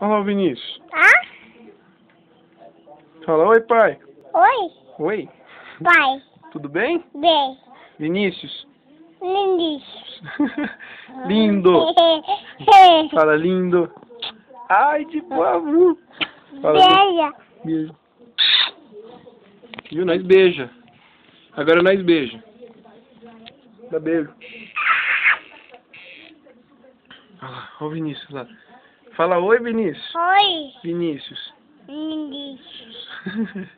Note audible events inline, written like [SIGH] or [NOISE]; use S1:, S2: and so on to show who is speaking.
S1: Olha lá o Vinícius.
S2: Ah?
S1: Fala, oi pai.
S2: Oi,
S1: Oi,
S2: pai.
S1: tudo bem?
S2: Bem,
S1: Vinícius.
S2: lindíssimo. [LAUGHS]
S1: lindo. [LAUGHS] Fala lindo. Ai, de babu. Fala,
S2: Beija.
S1: beijo. Viu? Nós beija. Agora nós beija. Dá beijo. Olha lá, olha o Vinícius lá. Fala oi, Vinícius.
S2: Oi,
S1: Vinícius.
S2: lindíssimo. [LAUGHS]